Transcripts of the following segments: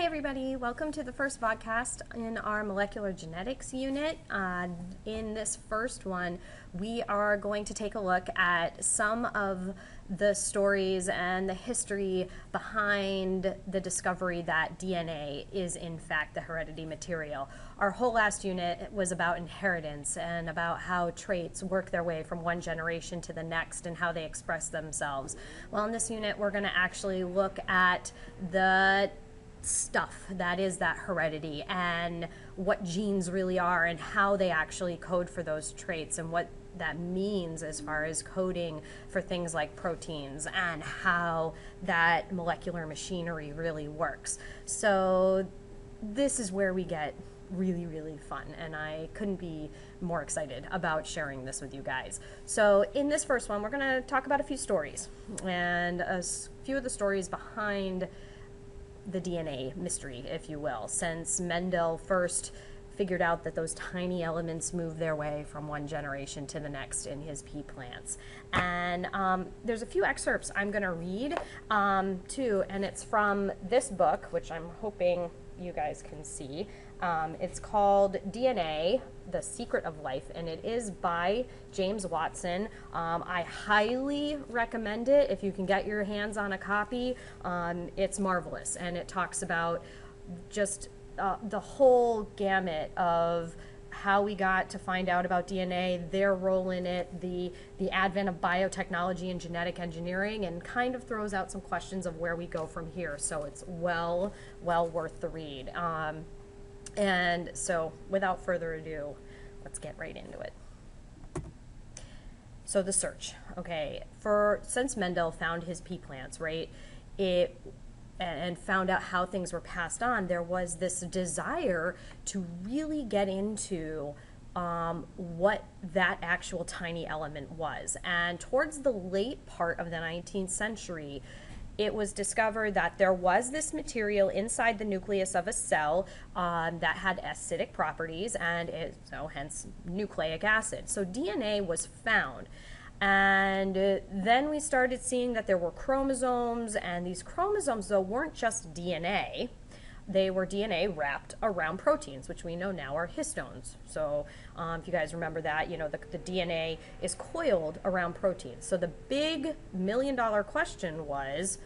Hi, everybody. Welcome to the first podcast in our molecular genetics unit. Uh, in this first one, we are going to take a look at some of the stories and the history behind the discovery that DNA is, in fact, the heredity material. Our whole last unit was about inheritance and about how traits work their way from one generation to the next and how they express themselves. Well, in this unit, we're going to actually look at the stuff that is that heredity and what genes really are and how they actually code for those traits and what that means as far as coding for things like proteins and how that molecular machinery really works. So, this is where we get really, really fun, and I couldn't be more excited about sharing this with you guys. So, in this first one, we're going to talk about a few stories and a few of the stories behind the DNA mystery, if you will, since Mendel first figured out that those tiny elements move their way from one generation to the next in his pea plants. And um, there's a few excerpts I'm going to read um, too, and it's from this book, which I'm hoping you guys can see. Um, it's called DNA The Secret of Life, and it is by James Watson. Um, I highly recommend it if you can get your hands on a copy. Um, it's marvelous, and it talks about just uh, the whole gamut of how we got to find out about DNA, their role in it, the the advent of biotechnology and genetic engineering, and kind of throws out some questions of where we go from here. So it's well well worth the read. Um, and so, without further ado, let's get right into it. So the search, okay, for since Mendel found his pea plants, right, it and found out how things were passed on, there was this desire to really get into um, what that actual tiny element was. And towards the late part of the 19th century, it was discovered that there was this material inside the nucleus of a cell um, that had acidic properties and it, so hence nucleic acid. So DNA was found. And uh, then we started seeing that there were chromosomes, and these chromosomes, though, weren't just DNA. They were DNA wrapped around proteins, which we know now are histones. So, um, if you guys remember that, you know, the, the DNA is coiled around proteins. So, the big million dollar question was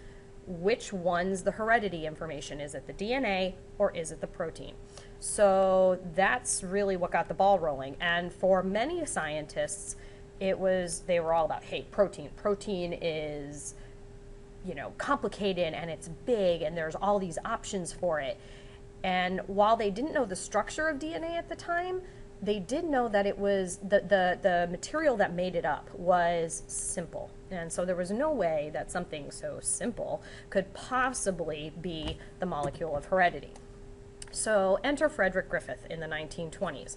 which one's the heredity information? Is it the DNA or is it the protein? So, that's really what got the ball rolling. And for many scientists, it was they were all about hey protein. Protein is you know complicated and it's big and there's all these options for it. And while they didn't know the structure of dna at the time they did know that it was the, the, the material that made it up was simple. And so there was no way that something so simple could possibly be the molecule of heredity. So enter frederick griffith in the 1920s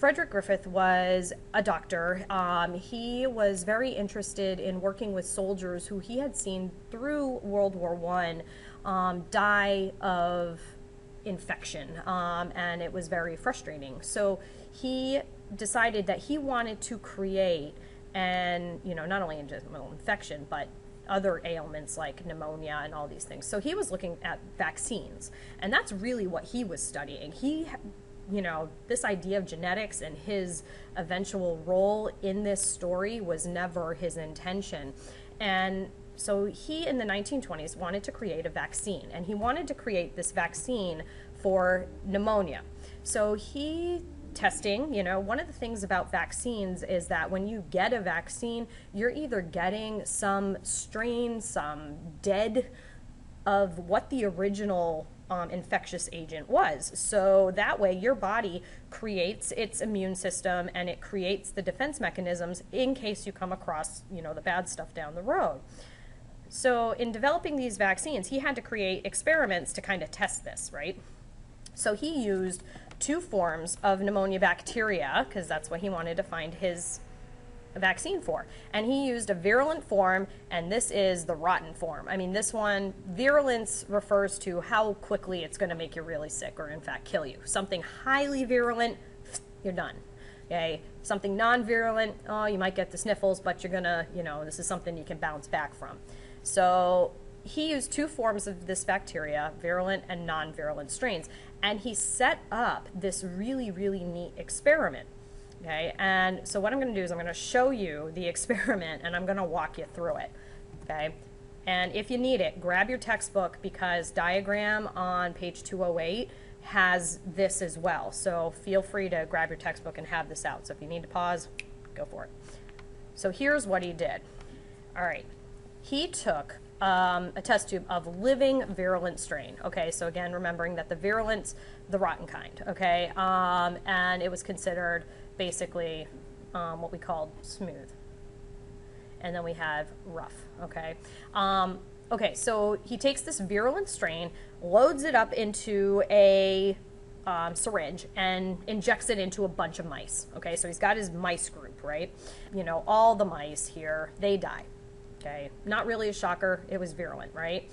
Frederick Griffith was a doctor. Um, he was very interested in working with soldiers who he had seen through World War One um, die of infection, um, and it was very frustrating. So he decided that he wanted to create, and you know, not only infection, but other ailments like pneumonia and all these things. So he was looking at vaccines, and that's really what he was studying. He you know, this idea of genetics and his eventual role in this story was never his intention. And so he, in the 1920s, wanted to create a vaccine, and he wanted to create this vaccine for pneumonia. So he testing, you know, one of the things about vaccines is that when you get a vaccine, you're either getting some strain, some dead of what the original um, infectious agent was. So that way, your body creates its immune system and it creates the defense mechanisms in case you come across, you know, the bad stuff down the road. So in developing these vaccines, he had to create experiments to kind of test this, right? So he used two forms of pneumonia bacteria because that's what he wanted to find his vaccine for. And he used a virulent form, and this is the rotten form. I mean, this one, virulence refers to how quickly it's going to make you really sick or, in fact, kill you. Something highly virulent, you're done. Okay? Something non virulent, oh, you might get the sniffles, but you're going to, you know, this is something you can bounce back from. So he used two forms of this bacteria, virulent and non virulent strains, and he set up this really, really neat experiment. Okay, and so what I'm going to do is I'm going to show you the experiment and I'm going to walk you through it. Okay, and if you need it, grab your textbook because diagram on page 208 has this as well. So feel free to grab your textbook and have this out. So if you need to pause, go for it. So here's what he did. All right, he took um, a test tube of living virulent strain. Okay, so again, remembering that the virulent's the rotten kind. Okay, um, and it was considered basically um, what we called smooth. And then we have rough. Okay. Um, okay, so he takes this virulent strain, loads it up into a um, syringe and injects it into a bunch of mice. Okay, so he's got his mice group, right? You know, all the mice here, they die. Okay, not really a shocker, it was virulent, right?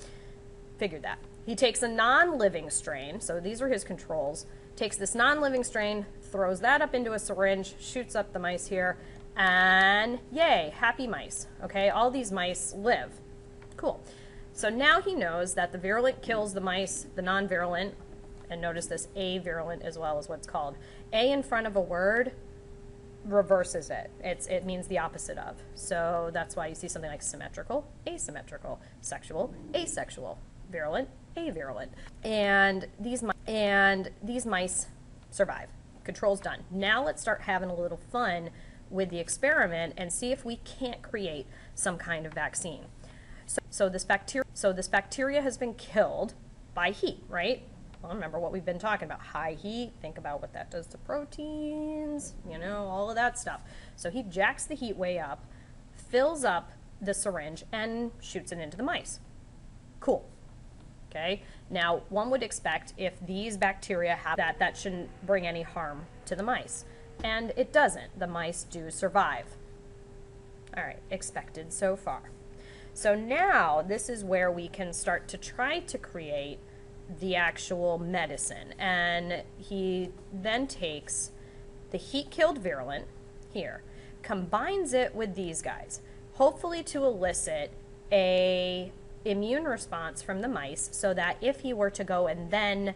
Figured that. He takes a non living strain, so these are his controls, takes this non living strain, throws that up into a syringe, shoots up the mice here, and yay, happy mice. Okay, all these mice live. Cool. So now he knows that the virulent kills the mice, the non virulent, and notice this A virulent as well is what's called. A in front of a word reverses it. It's, it means the opposite of. So that's why you see something like symmetrical, asymmetrical, sexual, asexual, virulent, avirulent. And these, and these mice survive. Control's done. Now let's start having a little fun with the experiment and see if we can't create some kind of vaccine. So, so this bacteria, so this bacteria has been killed by heat, right? Well, remember what we've been talking about high heat. Think about what that does to proteins, you know, all of that stuff. So he jacks the heat way up, fills up the syringe, and shoots it into the mice. Cool. Okay. Now, one would expect if these bacteria have that, that shouldn't bring any harm to the mice. And it doesn't. The mice do survive. All right, expected so far. So now this is where we can start to try to create the actual medicine. And he then takes the heat killed virulent here, combines it with these guys, hopefully to elicit a immune response from the mice so that if he were to go and then,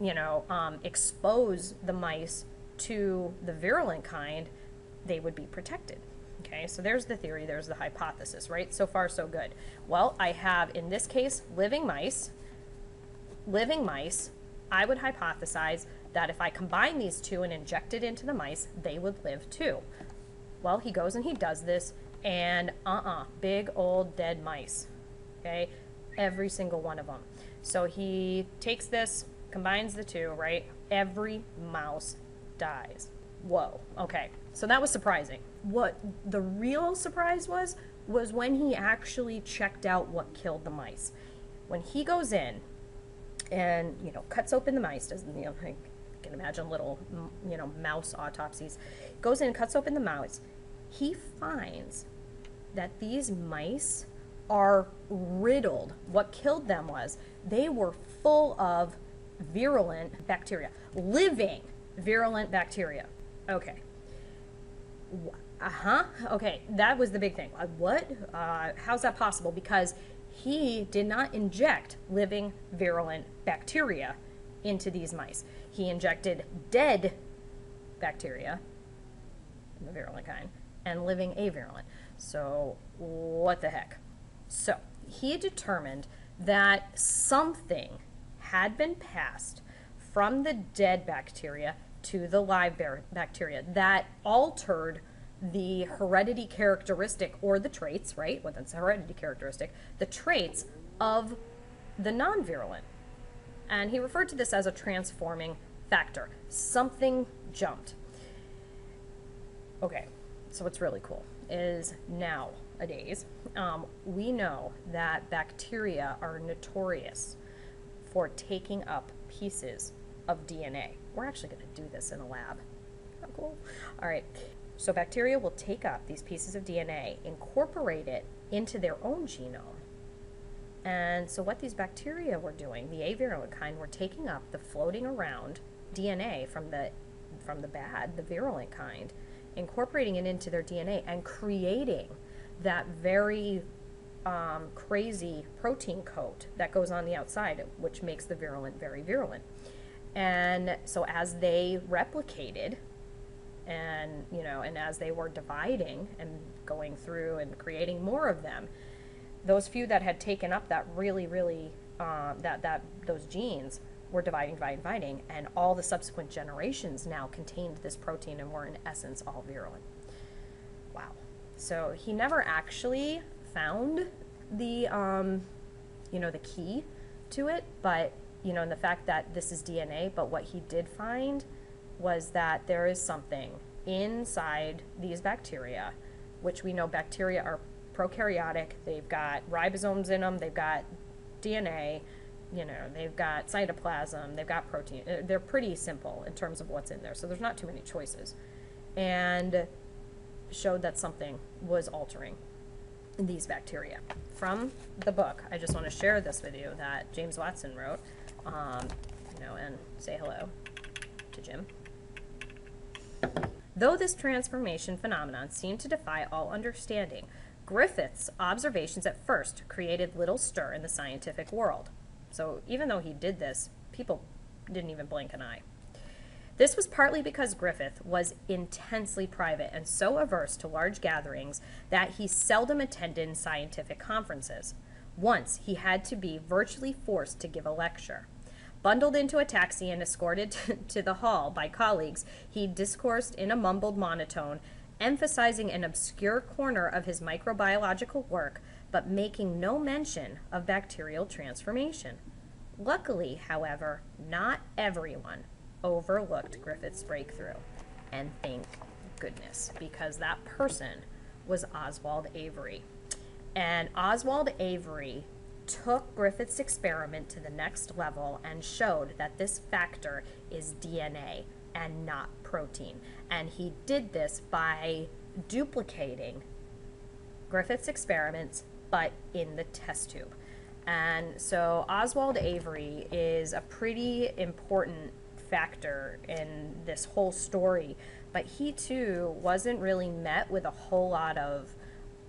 you know, um, expose the mice to the virulent kind, they would be protected. Okay, so there's the theory, there's the hypothesis, right? So far, so good. Well, I have, in this case, living mice. Living mice, I would hypothesize that if I combine these two and inject it into the mice, they would live too. Well, he goes and he does this, and uh-uh, big old dead mice. Okay, every single one of them. So he takes this, combines the two, right? Every mouse dies. Whoa, okay. So that was surprising. What the real surprise was, was when he actually checked out what killed the mice. When he goes in and, you know, cuts open the mice, doesn't, you know, I can imagine little, you know, mouse autopsies, goes in and cuts open the mouse, he finds that these mice are riddled. What killed them was they were full of virulent bacteria, living virulent bacteria. Okay. Uh huh. Okay, that was the big thing. Uh, what? Uh, how's that possible? Because he did not inject living virulent bacteria into these mice. He injected dead bacteria, the virulent kind, and living avirulent. So, what the heck? So, he determined that something had been passed from the dead bacteria to the live bacteria that altered the heredity characteristic or the traits, right? Well, that's heredity characteristic, the traits of the non virulent. And he referred to this as a transforming factor. Something jumped. Okay, so what's really cool is nowadays um, we know that bacteria are notorious for taking up pieces of DNA. We're actually going to do this in a lab. How cool. All right. So bacteria will take up these pieces of DNA, incorporate it into their own genome. And so what these bacteria were doing, the avirulent kind, were taking up the floating around DNA from the from the bad, the virulent kind, incorporating it into their DNA and creating that very um, crazy protein coat that goes on the outside, which makes the virulent very virulent. And so as they replicated, and you know, and as they were dividing and going through and creating more of them, those few that had taken up that really, really uh, that that those genes were dividing, dividing, dividing, and all the subsequent generations now contained this protein and were in essence all virulent. Wow. So he never actually found the, um, you know, the key to it, but you know, and the fact that this is DNA, but what he did find was that there is something inside these bacteria, which we know bacteria are prokaryotic. They've got ribosomes in them. They've got DNA you know, they've got cytoplasm, they've got protein. Uh, they're pretty simple in terms of what's in there, so there's not too many choices. And showed that something was altering these bacteria. From the book, I just want to share this with you that James Watson wrote, um, you know, and say hello to Jim. Though this transformation phenomenon seemed to defy all understanding, Griffith's observations at first created little stir in the scientific world. So even though he did this, people didn't even blink an eye. This was partly because Griffith was intensely private and so averse to large gatherings that he seldom attended scientific conferences. Once he had to be virtually forced to give a lecture. Bundled into a taxi and escorted to the hall by colleagues, he discoursed in a mumbled monotone, emphasizing an obscure corner of his microbiological work but making no mention of bacterial transformation. Luckily, however, not everyone overlooked Griffith's breakthrough. And thank goodness, because that person was Oswald Avery. And Oswald Avery took Griffith's experiment to the next level and showed that this factor is DNA and not protein. And he did this by duplicating Griffith's experiments but in the test tube. And so Oswald Avery is a pretty important factor in this whole story, but he too wasn't really met with a whole lot of,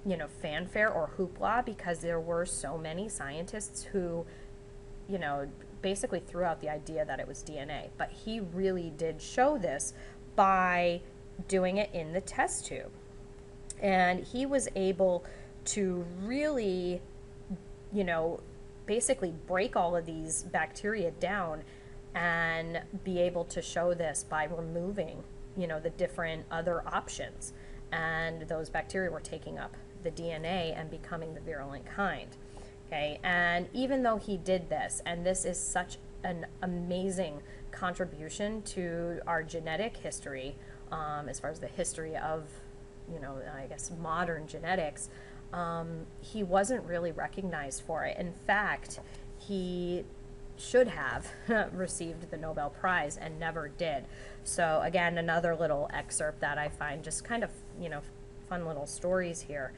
you know, fanfare or hoopla because there were so many scientists who, you know, basically threw out the idea that it was DNA. But he really did show this by doing it in the test tube. And he was able to really, you know, basically break all of these bacteria down and be able to show this by removing, you know, the different other options. And those bacteria were taking up the DNA and becoming the virulent kind. Okay, and even though he did this, and this is such an amazing contribution to our genetic history, um, as far as the history of, you know, I guess modern genetics, um, he wasn't really recognized for it. In fact, he should have received the Nobel Prize and never did. So, again, another little excerpt that I find just kind of, you know, fun little stories here.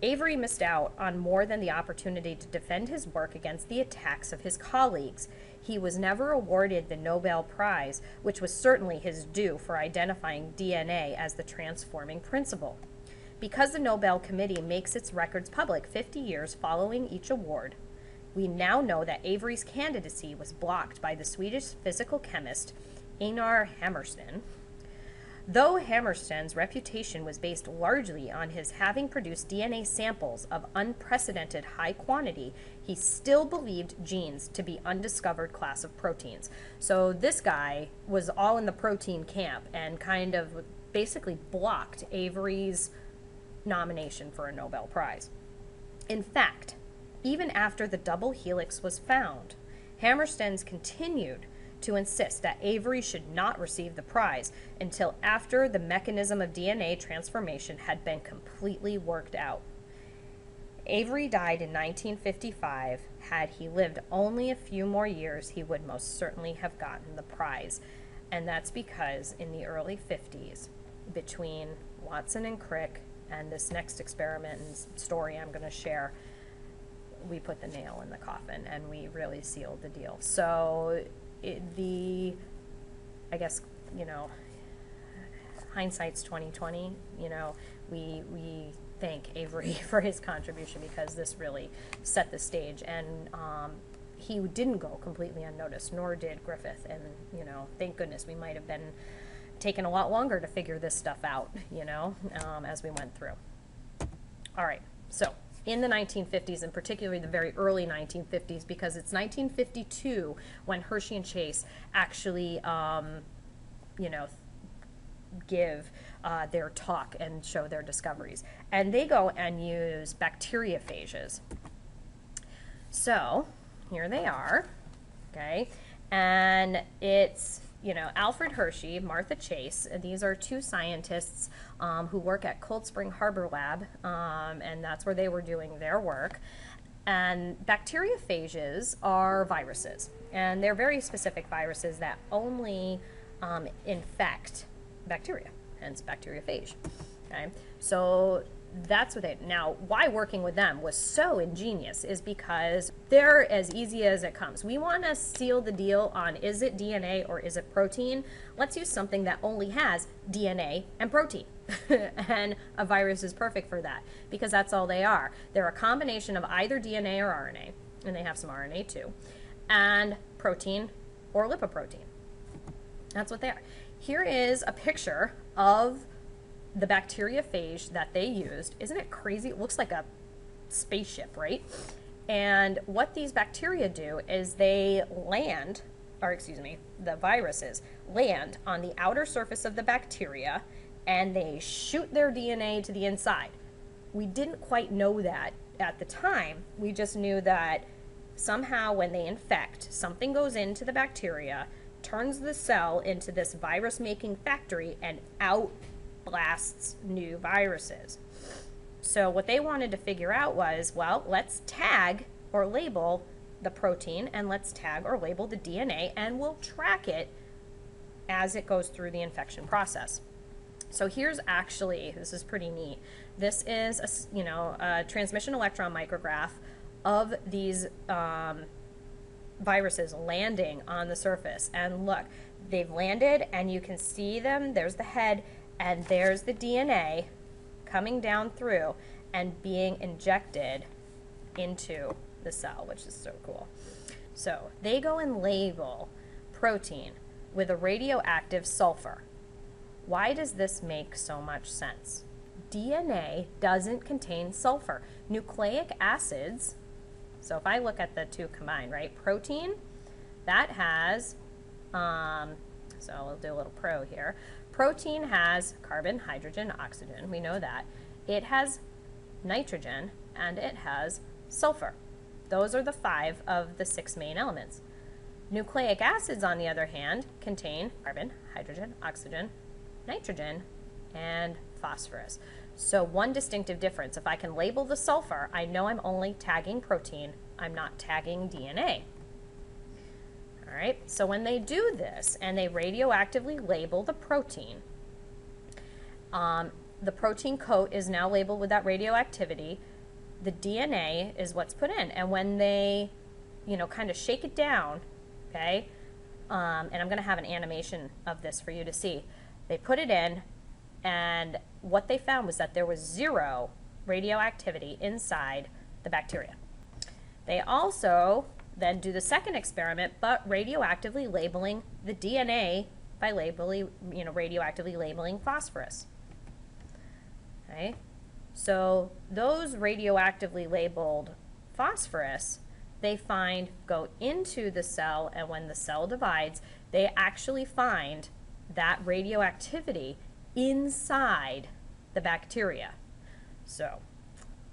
Avery missed out on more than the opportunity to defend his work against the attacks of his colleagues. He was never awarded the Nobel Prize, which was certainly his due for identifying DNA as the transforming principle. Because the Nobel Committee makes its records public 50 years following each award, we now know that Avery's candidacy was blocked by the Swedish physical chemist Einar Hammarsten. Though Hammarsten's reputation was based largely on his having produced DNA samples of unprecedented high quantity, he still believed genes to be undiscovered class of proteins. So this guy was all in the protein camp and kind of basically blocked Avery's nomination for a Nobel Prize. In fact, even after the double helix was found, Hammarsten's continued to insist that Avery should not receive the prize until after the mechanism of DNA transformation had been completely worked out. Avery died in 1955. Had he lived only a few more years, he would most certainly have gotten the prize. And that's because in the early 50s, between Watson and Crick, and this next experiment and story I'm going to share, we put the nail in the coffin and we really sealed the deal. So it, the, I guess, you know, hindsight's 2020. You know, we we thank Avery for his contribution because this really set the stage. And um, he didn't go completely unnoticed, nor did Griffith. And, you know, thank goodness we might have been taken a lot longer to figure this stuff out, you know, um, as we went through. All right, so in the 1950s, and particularly the very early 1950s, because it's 1952 when Hershey and Chase actually, um, you know, give uh, their talk and show their discoveries. And they go and use bacteriophages. So here they are, okay? And it's, you know, Alfred Hershey, Martha Chase. These are two scientists um, who work at Cold Spring Harbor Lab, um, and that's where they were doing their work. And bacteriophages are viruses, and they're very specific viruses that only um, infect bacteria, hence bacteriophage. Okay, so that's what they now why working with them was so ingenious is because they're as easy as it comes. We want to seal the deal on is it dna or is it protein? Let's use something that only has dna and protein. And a virus is perfect for that because that's all they are. They're a combination of either dna or rna and they have some rna too and protein or lipoprotein. That's what they are. Here is a picture of the bacteriophage that they used. Isn't it crazy? It looks like a spaceship, right? And what these bacteria do is they land, or excuse me, the viruses land on the outer surface of the bacteria and they shoot their DNA to the inside. We didn't quite know that at the time. We just knew that somehow when they infect, something goes into the bacteria, turns the cell into this virus making factory, and out blasts new viruses. So what they wanted to figure out was, well, let's tag or label the protein and let's tag or label the DNA and we'll track it as it goes through the infection process. So here's actually, this is pretty neat. This is a, you know, a transmission electron micrograph of these um, viruses landing on the surface. And look, they've landed and you can see them. There's the head and there's the DNA coming down through and being injected into the cell, which is so cool. So they go and label protein with a radioactive sulfur. Why does this make so much sense? DNA doesn't contain sulfur. Nucleic acids, so if I look at the two combined, right, protein, that has, um, so we'll do a little pro here. Protein has carbon, hydrogen, oxygen. We know that. It has nitrogen and it has sulfur. Those are the five of the six main elements. Nucleic acids, on the other hand, contain carbon, hydrogen, oxygen, nitrogen, and phosphorus. So one distinctive difference, if I can label the sulfur, I know I'm only tagging protein, I'm not tagging DNA. All right, so when they do this and they radioactively label the protein, um, the protein coat is now labeled with that radioactivity. The DNA is what's put in. And when they, you know, kind of shake it down, okay, um, and I'm going to have an animation of this for you to see. They put it in, and what they found was that there was zero radioactivity inside the bacteria. They also then do the second experiment, but radioactively labeling the DNA by labeling, you know, radioactively labeling phosphorus. Okay, so those radioactively labeled phosphorus, they find go into the cell, and when the cell divides, they actually find that radioactivity inside the bacteria. So,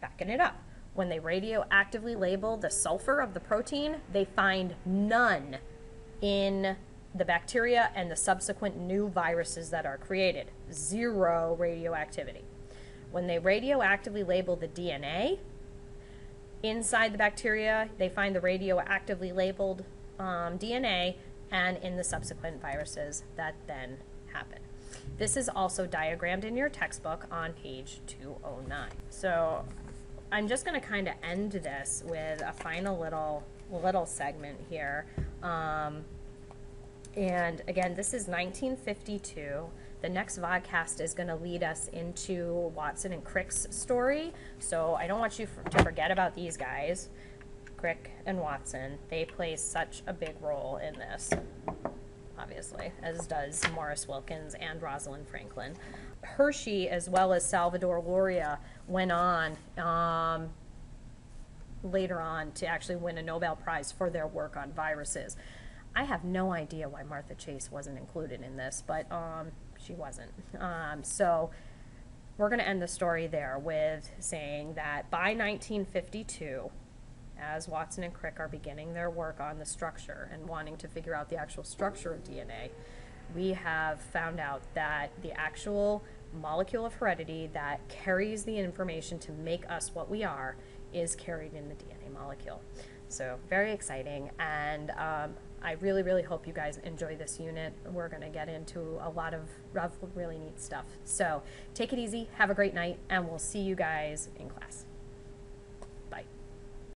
backing it up. When they radioactively label the sulfur of the protein, they find none in the bacteria and the subsequent new viruses that are created. Zero radioactivity. When they radioactively label the DNA, inside the bacteria, they find the radioactively labeled um, DNA and in the subsequent viruses that then happen. This is also diagrammed in your textbook on page 209. So I'm just going to kind of end this with a final little little segment here. Um, and again, this is 1952. The next vodcast is going to lead us into Watson and Crick's story. So I don't want you to forget about these guys, Crick and Watson. They play such a big role in this, obviously, as does Maurice Wilkins and Rosalind Franklin. Hershey, as well as Salvador Luria, went on. Um, later on to actually win a Nobel Prize for their work on viruses. I have no idea why Martha Chase wasn't included in this, but um, she wasn't. Um, so we're going to end the story there with saying that by 1952, as Watson and Crick are beginning their work on the structure and wanting to figure out the actual structure of DNA, we have found out that the actual molecule of heredity that carries the information to make us what we are is carried in the DNA molecule. So, very exciting. And um, I really, really hope you guys enjoy this unit. We're going to get into a lot of really neat stuff. So, take it easy, have a great night, and we'll see you guys in class.